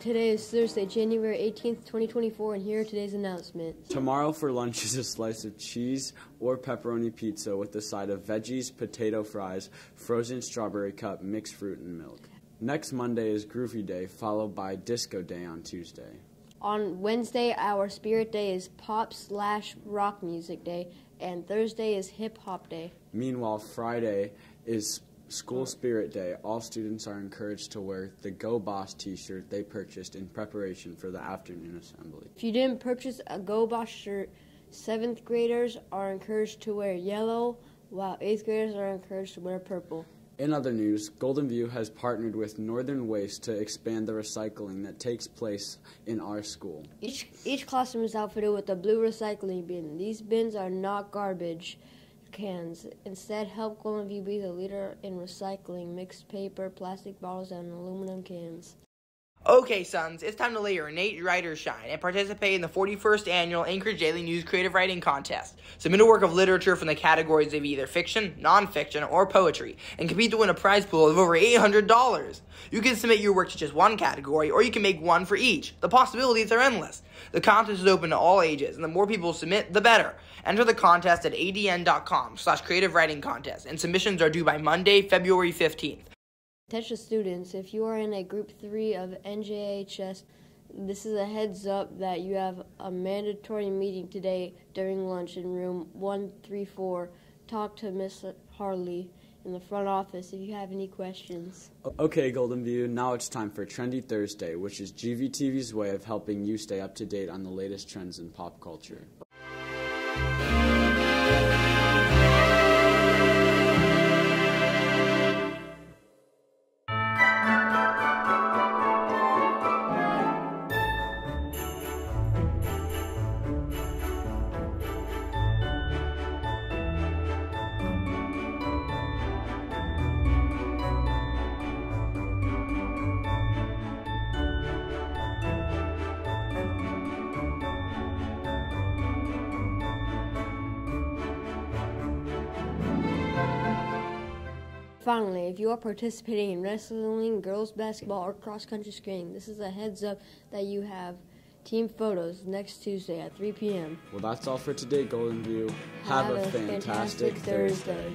Today is Thursday, January 18th, 2024, and here are today's announcements. Tomorrow for lunch is a slice of cheese or pepperoni pizza with a side of veggies, potato fries, frozen strawberry cup, mixed fruit, and milk. Next Monday is Groovy Day, followed by Disco Day on Tuesday. On Wednesday, our Spirit Day is Pop slash Rock Music Day, and Thursday is Hip Hop Day. Meanwhile, Friday is School Spirit Day. All students are encouraged to wear the Go Boss t shirt they purchased in preparation for the afternoon assembly. If you didn't purchase a Go Boss shirt, seventh graders are encouraged to wear yellow, while eighth graders are encouraged to wear purple. In other news, Goldenview has partnered with Northern Waste to expand the recycling that takes place in our school. Each, each classroom is outfitted with a blue recycling bin. These bins are not garbage cans. Instead, help Goldenview be the leader in recycling mixed paper, plastic bottles, and aluminum cans. Okay, sons, it's time to let your innate writer shine and participate in the 41st annual Anchorage Daily News Creative Writing Contest. Submit a work of literature from the categories of either fiction, nonfiction, or poetry, and compete to win a prize pool of over $800. You can submit your work to just one category, or you can make one for each. The possibilities are endless. The contest is open to all ages, and the more people submit, the better. Enter the contest at adn.com slash creative writing contest, and submissions are due by Monday, February 15th. Attention students, if you are in a group 3 of NJHS, this is a heads up that you have a mandatory meeting today during lunch in room 134. Talk to Miss Harley in the front office if you have any questions. Okay, Goldenview, now it's time for Trendy Thursday, which is GVTV's way of helping you stay up to date on the latest trends in pop culture. Finally, if you are participating in wrestling, girls basketball, or cross country skiing, this is a heads up that you have team photos next Tuesday at 3 p.m. Well, that's all for today, Goldenview. Have, a, fantastic, Thursday. Thursday.